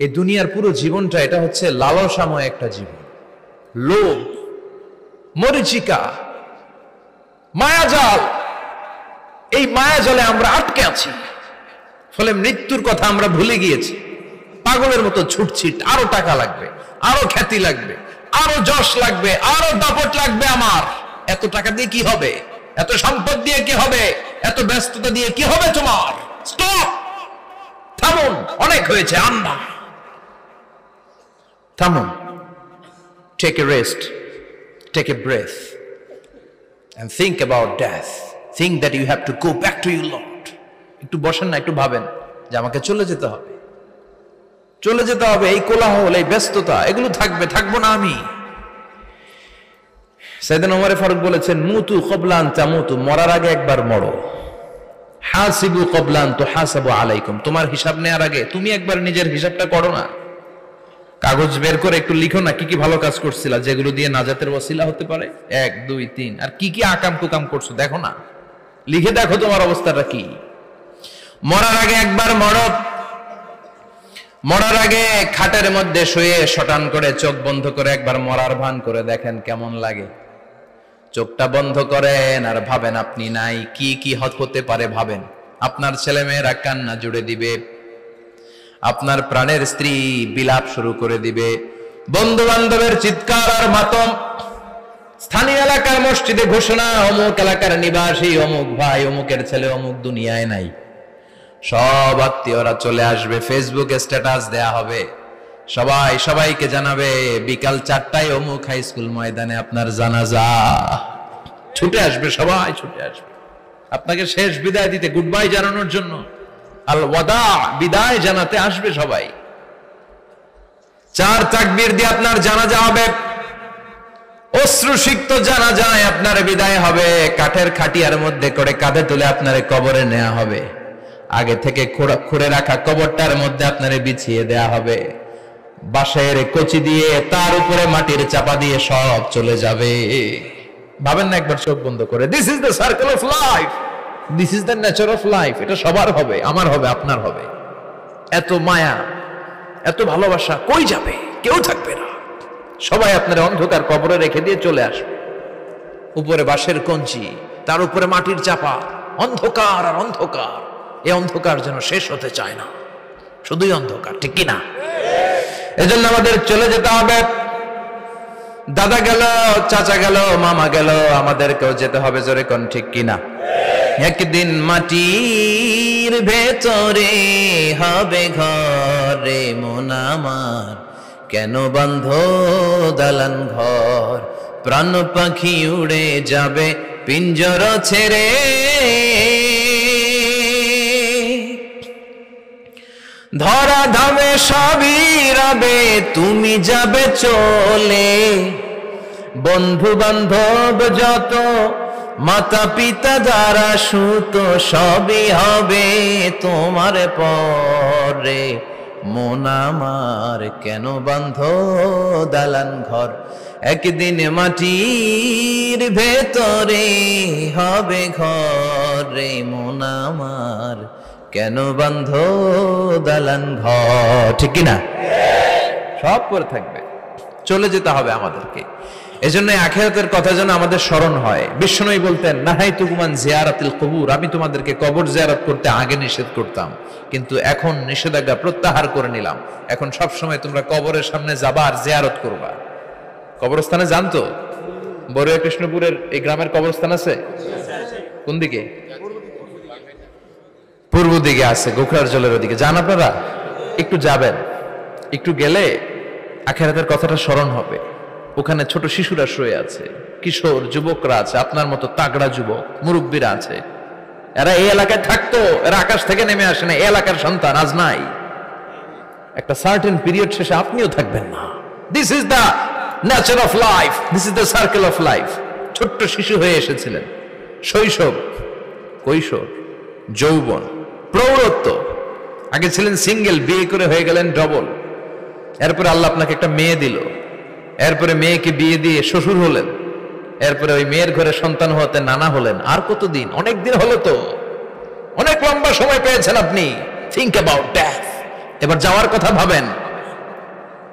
এই দুনিয়ার পুরো জীবনটা এটা হচ্ছে লালসাময় একটা জীবন। লোভ, মরিচিকা, মায়াজাল, এই মায়াজালে আমরা আটকে আছি। ফলে মৃত্যুর কথা আমরা ভুলে গিয়েছি। পাগলের মতো ছুটছিট আরও টাকা লাগবে, আরও খ্যাতি লাগবে, আরও যশ লাগবে, আরও দাপট লাগবে আমার। এত টাকা দিয়ে কি হবে? এত সম্পদ দিয়ে কি হবে? এত ব্যস্ততা দিয়ে কি হবে তোমার? স্টপ! থামুন, অনেক হয়েছে আন্না থামুন take a rest take a breath and think about death. Think that you have to go back to your Lord. একটু বসেন না, একটু ভাবেন যে আমাকে চলে যেতে হবে। চলে যেতে হবে এই কোলাহল, এই ব্যস্ততা, এগুলো থাকবে, থাকব না আমি। সেদিন ওমরে ফারুক বলেছেন, মুতু কবলান তামুতু, মরার আগে একবার মরো। হাসিবু কবলান তো হাসাবু আলাইকুম, তোমার হিসাব নেওয়ার আগে। তুমি একবার নিজের হিসাবটা করো না। কাগজ বের করে একটু লিখো না, কি কি ভালো কাজ করছিলা, যেগুলো দিয়ে নাজাতের ওসিলা হতে পারে? এক, দুই, তিন। আর কি কি আকাম কুকাম করছ, দেখো না। লিখে দেখো তোমার অবস্থাটা কি। মরার আগে একবার মরো। মরার আগে খাটের মধ্যে শুয়ে শটান করে চোখ বন্ধ করে একবার মরার ভান করে দেখেন কেমন লাগে। চোখটা বন্ধ করেন আর ভাবেন আপনি নাই, কি কি হত হতে পারে ভাবেন। আপনার ছেলে মেয়েরা কান্না জুড়ে দিবে। আপনার প্রাণের স্ত্রী বিলাপ শুরু করে দিবে। বন্ধু বান্ধবের চিৎকার আর মাতম। স্থানীয় এলাকার মসজিদে ঘোষণা, অমুক এলাকার নিবাসী, অমুক ভাই, অমুকের ছেলে, অমুক দুনিয়ায় নাই। সব আত্মীয়রা চলে আসবে ফেসবুকে স্ট্যাটাস দেয়া হবে। সবাই সবাইকে জানাবে, বিকাল চারটায় অমুক হাই স্কুল ময়দানে আপনার জানাজা। ছুটে আসবে, সবাই ছুটে আসবে। আপনাকে শেষ বিদায় দিতে গুড বাই জানানোর জন্য। আল ওয়াদা বিদায় জানাতে আসবে সবাই। চার তাকবীর দিয়ে আপনার জানাজা হবে। অশ্রুসিক্ত জানা যায় আপনার বিদায় হবে। কাঠের খাটিয়ার মধ্যে করে কাঁধে তুলে আপনার কবরে নেওয়া হবে। আগে থেকে খোঁড়া- রাখা কবরটার মধ্যে আপনারে বিছিয়ে দেয়া হবে। বাঁশের কচি দিয়ে তার উপরে মাটির চাপা দিয়ে সব চলে যাবে। ভাবেন না একবার চোখ বন্ধ করে। This is the circle of life this is the nature of life এটা সবার হবে, আমার হবে, আপনার হবে। এত মায়া, এত ভালোবাসা কই যাবে? কেউ থাকবে না। সবাই আপনার অন্ধকার কবরে রেখে দিয়ে চলে আসবে। উপরে বাঁশের কঞ্চি, তার উপরে মাটির চাপা। অন্ধকার আর অন্ধকার এই অন্ধকার যেন শেষ হতে চায় না। শুধুই অন্ধকার, ঠিক কিনা? এজন্য আমাদের চলে যেতে হবে। দাদা গেল, চাচা গেল, মামা গেল, আমাদেরকেও যেতে হবে জোরে কোন ঠিক কিনা? একদিন মাটির ভেতরে হবে ঘরে মন আমার। কেন বন্ধ দালান ঘর? প্রাণ পাখি উড়ে যাবে পিঞ্জর ছেড়ে। ধরা ধামে সবই রবে, তুমি যাবে চলে। বন্ধু বান্ধব যত মাতা পিতা দ্বারা সুত সবই হবে তোমার পরে। মন আমার কেন বন্ধ দালান ঘর? একদিন মাটির ভেতরে হবে ঘরে। মন আমার কেন বন্ধ দালান ঘর? ঠিক কিনা? সব পরে থাকবে। চলে যেতে হবে আমাদেরকে। এজন্য আখেরাতের কথা যেন আমাদের স্মরণ হয়। বিষ্ণুই বলতেন নাহাই তুকুমান জিয়ারাতিল কবুর, আমি তোমাদেরকে কবর জিয়ারত করতে আগে নিষেধ করতাম, কিন্তু এখন নিষেধাজ্ঞা প্রত্যাহার করে নিলাম। এখন সব সময় তোমরা কবরের সামনে যাবা আর জিয়ারত করবা। কবরস্থানে জানতো বড়ুয়া কৃষ্ণপুরের এই গ্রামের কবরস্থান আছে? কোন দিকে? পূর্ব দিকে আছে, গোখরার জলের ওদিকে। যান আপনারা, একটু যাবেন। একটু গেলে আখেরাতের কথাটা স্মরণ হবে। ওখানে ছোট শিশুরা শুয়ে আছে। কিশোর যুবকরা আছে, আপনার মতো তাগড়া যুবক, মুরব্বীরা আছে। এরা এই এলাকায় থাকতো, এরা আকাশ থেকে নেমে আসে না এলাকার সন্তান আজ নাই। একটা সার্টেন পিরিয়ড শেষে আপনিও থাকবেন না। This is the nature of life this is the circle of life ছোট্ট শিশু হয়ে এসেছিলেন। শৈশব, কৈশোর, যৌবন, প্রৌঢ়ত্ব। আগে ছিলেন সিঙ্গেল বিয়ে করে হয়ে গেলেন ডবল এরপরে আল্লাহ আপনাকে একটা মেয়ে দিল। এরপরে মেয়েকে বিয়ে দিয়ে শ্বশুর হলেন। এরপরে ওই মেয়ের ঘরে সন্তান হতে নানা হলেন। আর কতদিন? অনেক দিন হলো তো। অনেক লম্বা সময় পেয়েছেন আপনি। থিঙ্ক অ্যাবাউট ড্যাথ এবার যাওয়ার কথা ভাবেন।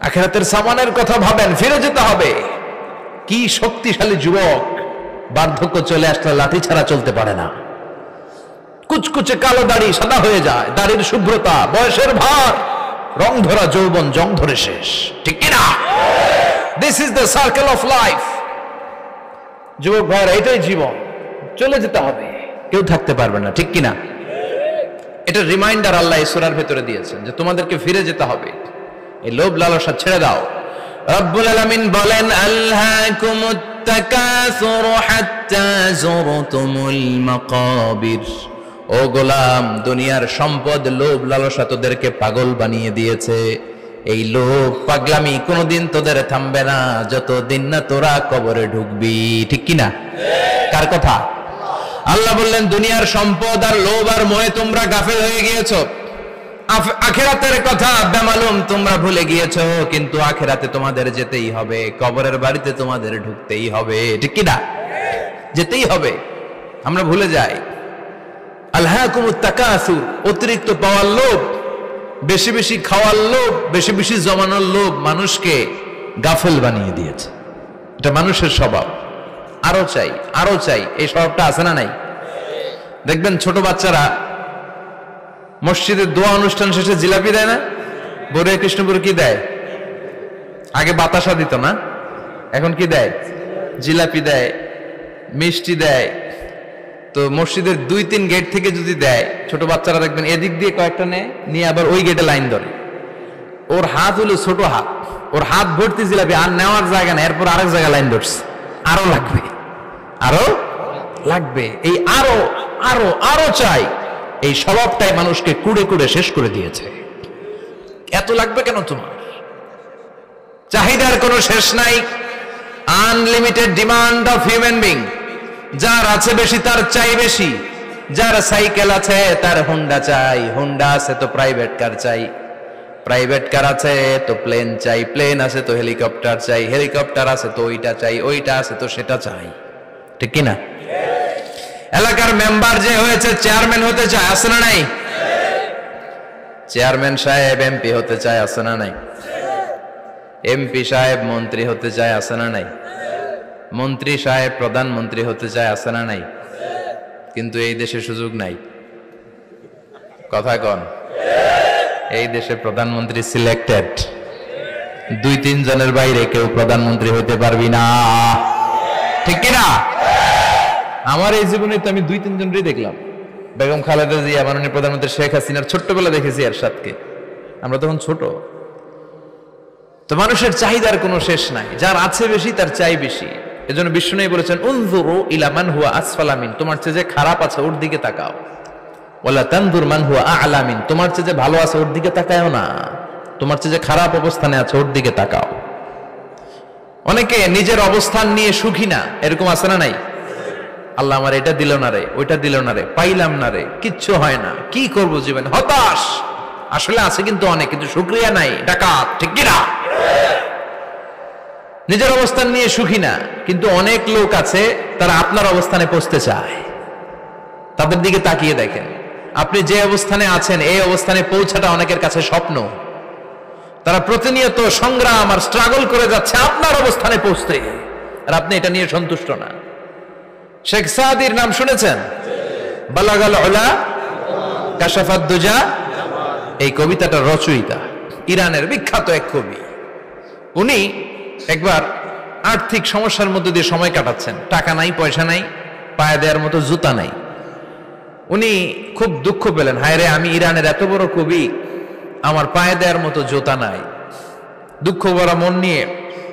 আখেরাতের সামানের কথা ভাবেন। ফিরে যেতে হবে। কি শক্তিশালী যুবক। বার্ধক্য চলে আসলে লাঠি ছাড়া চলতে পারে না। কুচকুচে কালো দাড়ি সাদা হয়ে যায়। দাড়ির শুভ্রতা, বয়সের ভার। রং ধরা যৌবন জং ধরে শেষ। ঠিক কিনা? This is the circle of life যুবক ভাইয়ের এটাই জীবন। চলে যেতে হবে। কেউ থাকতে পারবে না ঠিক কিনা? এটা রিমাইন্ডার আল্লাহ ইসুরার ভেতরে দিয়েছেন যে তোমাদেরকে ফিরে যেতে হবে। এই লোভ লালসা ছেড়ে দাও। রব্বুল আলামিন বলেন আল্লাহকুমুত তাকাসুর হাত্তা যুরতুমুল মাকাবির। ও গোলাম দুনিয়ার সম্পদ লোভ লালসা তোদেরকে পাগল বানিয়ে দিয়েছে। এই লোভ পাগলামি কোনোদিন তোদের থামবে না, যতদিন না তোরা কবরে ঢুকবি, ঠিক কিনা? কার কথা? আল্লাহ বললেন, দুনিয়ার সম্পদ আর লোভ আর মোহে তোমরা গাফেল হয়ে গিয়েছো। আখেরাতের কথা বেমালুম তোমরা ভুলে গিয়েছো, কিন্তু আখেরাতে তোমাদের যেতেই হবে, কবরের বাড়িতে তোমাদের ঢুকতেই হবে, ঠিক কিনা? যেতেই হবে, আমরা ভুলে যাই। আল্লাহ তাকাসুর অতিরিক্ত পাওয়ার লোভ বেশি বেশি খাওয়ার লোভ, বেশি বেশি জমানোর লোভ মানুষকে গাফেল বানিয়ে দিয়েছে। এটা মানুষের স্বভাব। আরও চাই আরও চাই, এই স্বভাবটা আছে না নাই? দেখবেন ছোট বাচ্চারা মসজিদের দোয়া অনুষ্ঠান শেষে জিলাপি দেয় না? বড়ে কৃষ্ণপুর কি দেয়? আগে বাতাসা দিত না? এখন কি দেয়? জিলাপি দেয়, মিষ্টি দেয় তো মসজিদের দুই তিন গেট থেকে যদি দেয়, ছোট বাচ্চারা দেখবেন এদিক দিয়ে কয়েকটা নেয়, নিয়ে আবার ওই গেটে লাইন ধরে। ওর হাত হলো ছোট হাত। ওর হাত ভর্তি জিলাপি, আর নেওয়ার জায়গা না এরপর আরেক জায়গায় লাইন ধরছে। আরও লাগবে। আরও লাগবে। এই আরও আরও আরও চাই। এই স্বভাবটাই মানুষকে কুড়ে কুড়ে শেষ করে দিয়েছে। এত লাগবে কেন তোমার? চাহিদার কোনো শেষ নাই। Unlimited demand of human being যার আছে বেশি, তার চাই বেশি। যার সাইকেল আছে, তার হুন্ডা চাই। হুন্ডা আছে তো প্রাইভেট কার চাই। প্রাইভেট কার আছে তো প্লেন চাই। প্লেন আছে তো হেলিকপ্টার চাই। হেলিকপ্টার আছে তো ওইটা চাই। ওইটা আছে তো সেটা চাই। ঠিক কিনা এলাকার মেম্বার যে হয়েছে চেয়ারম্যান হতে চায়, আছে না নাই? চেয়ারম্যান সাহেব এমপি হতে চায়, আছে না নাই? এমপি সাহেব, মন্ত্রী হতে চায়, আছে না নাই? মন্ত্রী সাহেব, প্রধানমন্ত্রী হতে চায় আছে না নাই? কিন্তু এই দেশে সুযোগ নাই। কথা কন। এই দেশে প্রধানমন্ত্রী সিলেক্টেড দুই তিন জনের বাইরে কেউ প্রধানমন্ত্রী হতে পারবি না। ঠিক কিনা আমার এই জীবনে তো আমি দুই তিনজনই দেখলাম। বেগম খালেদা জিয়া, মাননীয় প্রধানমন্ত্রী শেখ হাসিনার ছোট্টবেলা দেখেছি আর এরশাদকে। আমরা তখন ছোট। তো মানুষের চাহিদার কোনো শেষ নাই। যার আছে বেশি, তার চাই বেশি। এজন্য বিষ্ণু বলেছেন, উনজুরু ইলা মান হুয়া আসফালামিন তোমার চেয়ে যে খারাপ আছে ওর দিকে তাকাও। ওয়ালা তানদুর মান হুয়া আলামিন তোমার চেয়ে যে ভালো আছে ওর দিকে তাকায়ও না। তোমার চেয়ে যে খারাপ অবস্থানে আছে ওর দিকে তাকাও। অনেকে নিজের অবস্থান নিয়ে সুখী না, এরকম আছে না নাই? আল্লাহ আমার এটা দিল না রে, ওইটা দিল না রে, পাইলাম না রে, কিচ্ছু হয় না। কি করব জীবনে? হতাশ! আসলে আছে কিন্তু অনেক, কিন্তু শুক্রিয়া নাই। ডাকাত, ঠিক কিনা? নিজের অবস্থান নিয়ে সুখী না, কিন্তু অনেক লোক আছে, তারা আপনার অবস্থানে পৌঁছতে চায়। তাদের দিকে তাকিয়ে দেখেন। আপনি যে অবস্থানে আছেন, এই অবস্থানে পৌঁছাটা অনেকের কাছে স্বপ্ন। তারা প্রতিনিয়ত সংগ্রাম আর স্ট্রাগল করে যাচ্ছে আপনার অবস্থানে পৌঁছতে। আর আপনি এটা নিয়ে সন্তুষ্ট না। শেখ সাদির নাম শুনেছেন? বালাগাল এই কবিতাটা রচয়িতা, ইরানের বিখ্যাত এক কবি। উনি একবার আর্থিক সমস্যার মধ্যে দিয়ে সময় কাটাচ্ছেন। টাকা নাই, পয়সা নাই, পায়ে দেওয়ার মতো জুতা নাই। উনি খুব দুঃখ পেলেন, হায় রে, আমি ইরানের এত বড় কবি, আমার পায়ে দেওয়ার মতো জুতা নাই। দুঃখ ভরা মন নিয়ে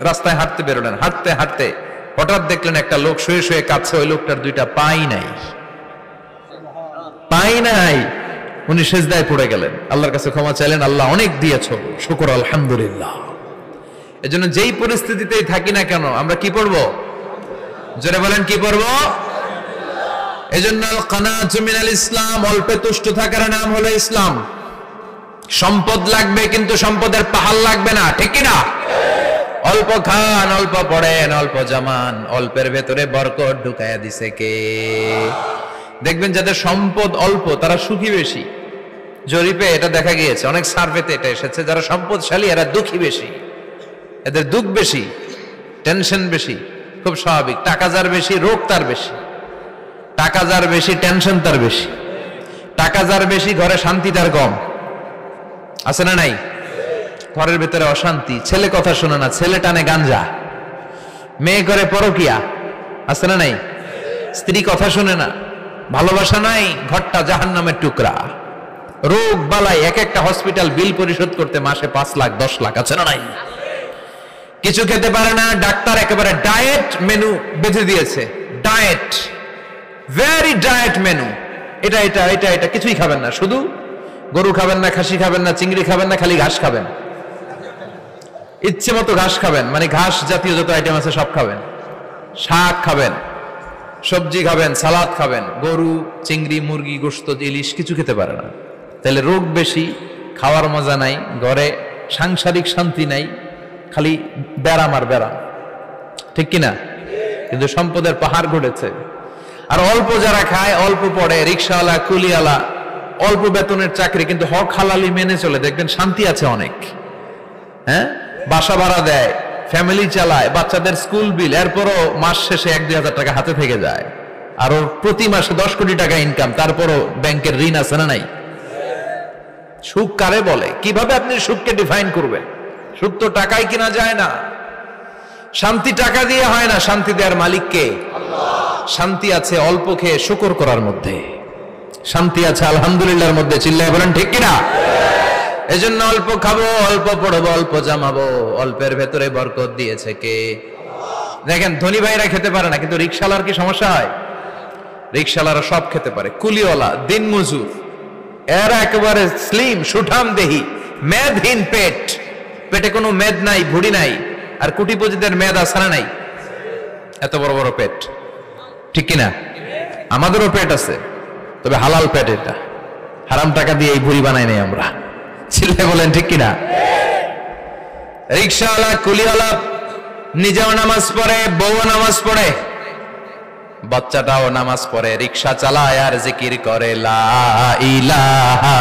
রাস্তায় হাঁটতে বেরোলেন। হাঁটতে হাঁটতে হঠাৎ দেখলেন একটা লোক শুয়ে শুয়ে কাছে ওই লোকটার দুইটা পাই নাই। পাই নাই। উনি সেজদায় পড়ে গেলেন। আল্লাহর কাছে ক্ষমা চাইলেন, আল্লাহ অনেক দিয়েছ, শুকর, আলহামদুলিল্লাহ। এজন্য যেই পরিস্থিতিতেই থাকি না কেন, আমরা কি পড়ব? জোরে বলেন, কি পড়ব? এজন্য কানাত মিনাল ইসলাম অল্পে তুষ্ট থাকার নাম হলো ইসলাম। সম্পদ লাগবে কিন্তু সম্পদের পাহাড় লাগবে না, ঠিক না অল্প খান, অল্প পড়েন, অল্প জামান, অল্পের ভেতরে বরকত ঢুকাইয়া দিছে কে? দেখবেন যাদের সম্পদ অল্প, তারা সুখী বেশি। জরিপে এটা দেখা গিয়েছে, অনেক সার্ভেতে এটা এসেছে, যারা সম্পদশালী, এরা দুঃখী বেশি। এদের দুঃখ বেশি টেনশন বেশি, খুব স্বাভাবিক। টাকা যার বেশি, রোগ তার বেশি। টাকা যার বেশি টেনশন তার বেশি। টাকা যার বেশি, ঘরে শান্তি তার কম। আছে না নাই? ঘরের ভেতরে অশান্তি। ছেলে কথা শোনে না, ছেলে টানে গাঞ্জা। মেয়ে করে পরকিয়া। আছে না নাই? স্ত্রী কথা শুনে না। ভালোবাসা নাই, ঘরটা জাহান নামের টুকরা। রোগ বালাই এক একটা হসপিটাল বিল পরিশোধ করতে মাসে পাঁচ লাখ, দশ লাখ, আছে না নাই? কিছু খেতে পারে না, ডাক্তার একেবারে ডায়েট মেনু বেঁধে দিয়েছে। ডায়েট ভেরি ডায়েট মেনু এটা এটা এটা এটা, কিছুই খাবেন না, শুধু গরু খাবেন না, খাসি খাবেন না, চিংড়ি খাবেন না, খালি ঘাস খাবেন। ইচ্ছে মতো ঘাস খাবেন মানে ঘাস জাতীয় যত আইটেম আছে সব খাবেন। শাক খাবেন, সবজি খাবেন, সালাদ খাবেন, গরু, চিংড়ি, মুরগি, গোস্ত, ইলিশ কিছু খেতে পারে না। তাহলে রোগ বেশি, খাওয়ার মজা নাই, ঘরে সাংসারিক শান্তি নাই খালি ব্যারাম আর ব্যারাম। ঠিক কিনা? কিন্তু সম্পদের পাহাড় ঘটেছে। আর অল্প যারা খায়, অল্প পড়ে, রিক্সাওয়ালা, কুলিওয়ালা, অল্প বেতনের চাকরি, কিন্তু হক হালালি মেনে চলে। দেখবেন শান্তি আছে অনেক। হ্যাঁ? বাসা ভাড়া দেয় ফ্যামিলি চালায়, বাচ্চাদের স্কুল বিল এরপরও মাস শেষে এক দুই হাজার টাকা হাতে থেকে যায়। আর ওর প্রতি মাসে দশ কোটি টাকা ইনকাম তারপরও ব্যাংকের ঋণ আছে না নাই? সুখ কারে বলে? কীভাবে আপনি সুখকে ডিফাইন করবেন? সুখ তো টাকায় কিনা যায় না। শান্তি টাকা দিয়ে হয় না শান্তি দেওয়ার মালিককে। শান্তি আছে অল্প খেয়ে শুকর করার মধ্যে। শান্তি আছে আলহামদুলিল্লাহর মধ্যে, চিল্লায় বলেন ঠিক কিনা? এজন্য অল্প খাব, অল্প পড়ব, অল্প জামাবো, অল্পের ভেতরে বরকত দিয়েছে কে? দেখেন, ধনী ভাইরা খেতে পারে না, কিন্তু রিক্সালার কি সমস্যা হয়? রিক্সালারা সব খেতে পারে। কুলিওয়ালা দিন মজুর এরা একেবারে স্লিম, সুঠাম দেহি, মেদহীন পেট। পেটে কোনো মেদ নাই, ভুড়ি নাই, আর কুটিপতিদের মেদ আসানা নাই। এত বড় বড় পেট। ঠিক কিনা? আমাদেরও পেট আছে, তবে হালাল পেট এটা। হারাম টাকা দিয়ে এই ভুড়ি বানাই নাই আমরা। ছিলে বলেন, ঠিক কিনা? রিক্সাওয়ালা, কুলিওয়ালা, নিজেও নামাজ পড়ে বউ নামাজ পড়ে, বাচ্চাটাও নামাজ পড়ে, রিক্সা চালায় আর জিকির করে, লা ইলাহা